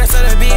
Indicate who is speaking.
Speaker 1: baddest sell that beat.